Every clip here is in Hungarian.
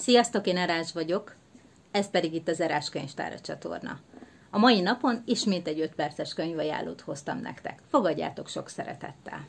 Sziasztok, én Erás vagyok, ez pedig itt az Erás Könyvtára csatorna. A mai napon ismét egy 5 perces könyvajánlót hoztam nektek. Fogadjátok sok szeretettel!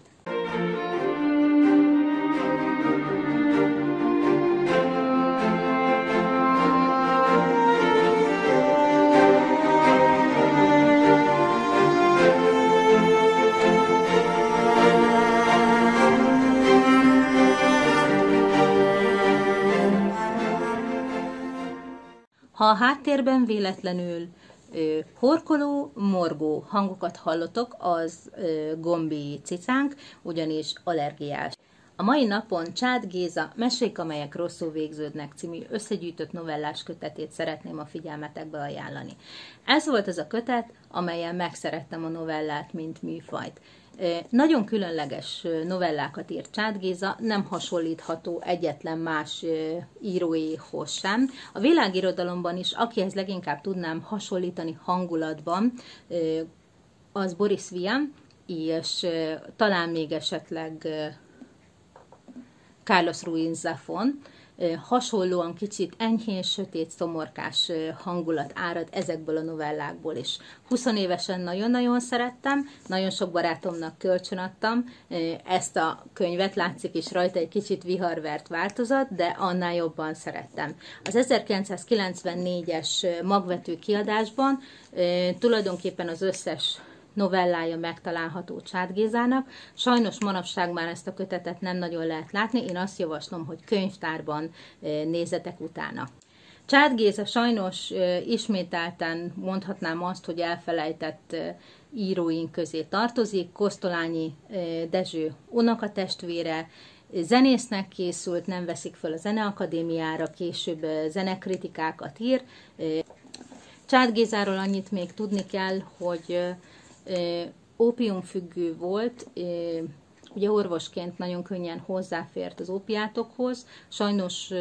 A háttérben véletlenül ö, horkoló, morgó hangokat hallotok, az ö, gombi cicánk, ugyanis allergiás. A mai napon Csád Géza Mesék, amelyek rosszul végződnek című összegyűjtött novellás kötetét szeretném a figyelmetekbe ajánlani. Ez volt az a kötet, amelyen megszerettem a novellát, mint műfajt. Nagyon különleges novellákat írt Csád Géza, nem hasonlítható egyetlen más íróihoz sem. A világirodalomban is, akihez leginkább tudnám hasonlítani hangulatban, az Boris Vian, és talán még esetleg Carlos Ruiz Zafon, hasonlóan kicsit enyhén, sötét, szomorkás hangulat árad ezekből a novellákból is. 20 évesen nagyon-nagyon szerettem, nagyon sok barátomnak kölcsönadtam ezt a könyvet, látszik is rajta egy kicsit viharvert változat, de annál jobban szerettem. Az 1994-es magvető kiadásban tulajdonképpen az összes novellája megtalálható Csát Gézának. Sajnos manapság már ezt a kötetet nem nagyon lehet látni, én azt javaslom, hogy könyvtárban nézetek utána. Csát Géza sajnos ismételten mondhatnám azt, hogy elfelejtett íróink közé tartozik. Kosztolányi Dezső unokatestvére, zenésznek készült, nem veszik föl a Zeneakadémiára, később zenekritikákat ír. Csát Gézáról annyit még tudni kell, hogy ópiumfüggő volt, ugye orvosként nagyon könnyen hozzáfért az ópiátokhoz, sajnos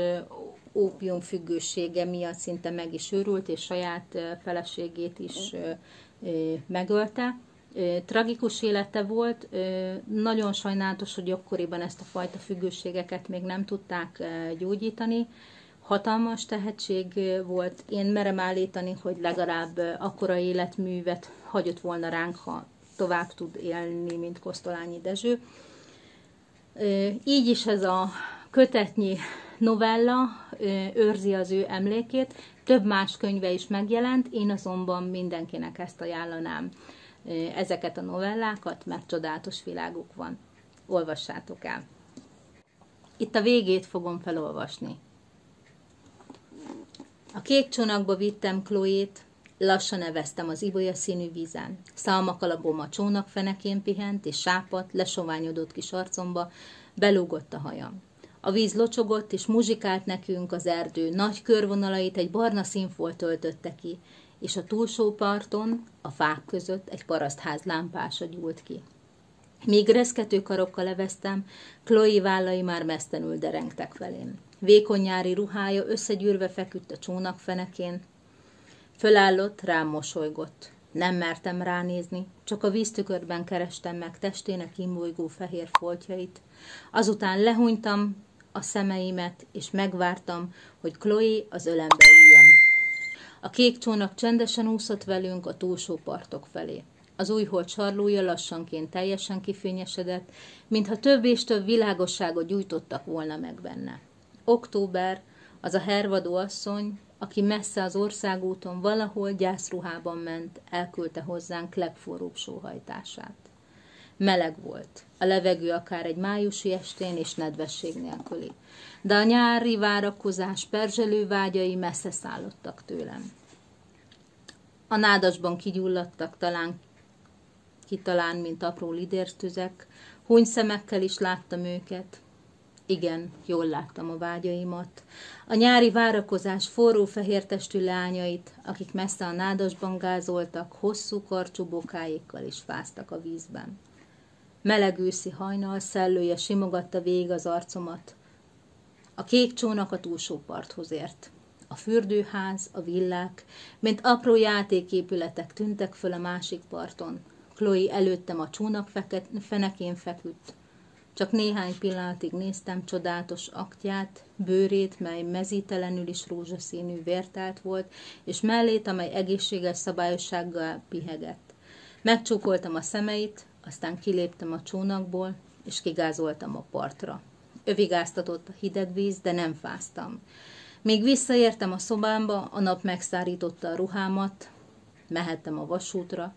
ópiumfüggősége miatt szinte meg is őrült, és saját feleségét is megölte. Tragikus élete volt, nagyon sajnálatos, hogy akkoriban ezt a fajta függőségeket még nem tudták gyógyítani. Hatalmas tehetség volt, én merem állítani, hogy legalább akkora életművet hagyott volna ránk, ha tovább tud élni, mint Kosztolányi Dezső. Így is ez a kötetnyi novella őrzi az ő emlékét, több más könyve is megjelent, én azonban mindenkinek ezt ajánlanám, ezeket a novellákat, mert csodálatos világuk van. Olvassátok el! Itt a végét fogom felolvasni. A kék csónakba vittem Chloe-t, Lassan neveztem az ibolya színű vízen. Szalmakalapom a csónak fenekén pihent, és sápat, lesoványodott kis arcomba, belúgott a hajam. A víz locsogott, és muzsikált nekünk az erdő, nagy körvonalait egy barna színfolt töltötte ki, és a túlsó parton, a fák között egy parasztház lámpása gyúlt ki. Míg reszkető karokkal leveztem, Chloe vállai már mesztenül derengtek felém. Vékony nyári ruhája összegyűrve feküdt a csónak fenekén, Fölállott, rám mosolygott. Nem mertem ránézni, csak a víztükörben kerestem meg testének imbolygó fehér foltjait. Azután lehunytam a szemeimet, és megvártam, hogy Chloe az ölembe üljön. A kék csónak csendesen úszott velünk a túlsó partok felé. Az újhold sarlója lassanként teljesen kifényesedett, mintha több és több világosságot gyújtottak volna meg benne. Október, az a hervadó asszony, aki messze az országúton valahol gyászruhában ment, elküldte hozzánk legforróbb sóhajtását. Meleg volt, a levegő akár egy májusi estén és nedvesség nélküli, de a nyári várakozás perzselő vágyai messze szállottak tőlem. A nádasban kigyulladtak talán, kitalán, mint apró lidértüzek, huny szemekkel is láttam őket, igen, jól láttam a vágyaimat. A nyári várakozás forró fehér testű lányait, akik messze a nádasban gázoltak, hosszú karcsú bokáikkal is fáztak a vízben. Meleg őszi hajnal szellője simogatta végig az arcomat. A kék csónak a túlsó parthoz ért. A fürdőház, a villák, mint apró játéképületek tűntek föl a másik parton. Chloe előttem a csónak fenekén feküdt, Csak néhány pillanatig néztem csodálatos aktját, bőrét, mely mezítelenül is rózsaszínű vértelt volt, és mellét, amely egészséges szabályossággal pihegett. Megcsókoltam a szemeit, aztán kiléptem a csónakból, és kigázoltam a partra. Övigáztatott a hideg víz, de nem fáztam. Még visszaértem a szobámba, a nap megszárította a ruhámat, mehettem a vasútra,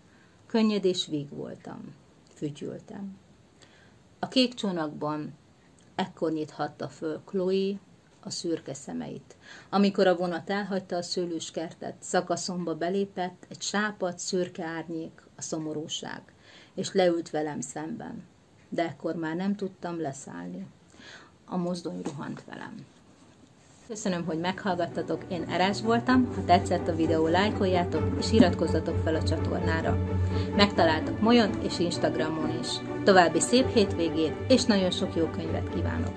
könnyed és vég voltam. Fütyültem. A kék csónakban ekkor nyithatta föl Chloe a szürke szemeit. Amikor a vonat elhagyta a szőlőskertet, szakaszomba belépett egy sápat, szürke árnyék, a szomorúság, és leült velem szemben. De ekkor már nem tudtam leszállni. A mozdony rohant velem. Köszönöm, hogy meghallgattatok, én Erás voltam, ha tetszett a videó, lájkoljátok és iratkozzatok fel a csatornára. Megtaláltok Molyon és Instagramon is. További szép hétvégét és nagyon sok jó könyvet kívánok!